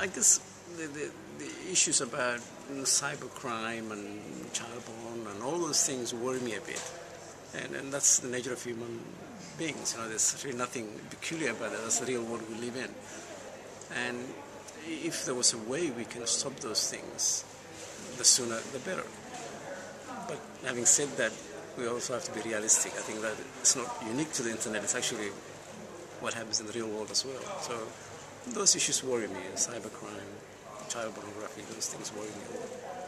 I guess the, the, the issues about cybercrime and child porn and all those things worry me a bit. And, and that's the nature of human beings. You know, there's really nothing peculiar about that. That's the real world we live in. And if there was a way we can stop those things, the sooner the better. But having said that, we also have to be realistic. I think that it's not unique to the internet. It's actually what happens in the real world as well. So those issues worry me: cybercrime, child pornography. Those things worry me a lot.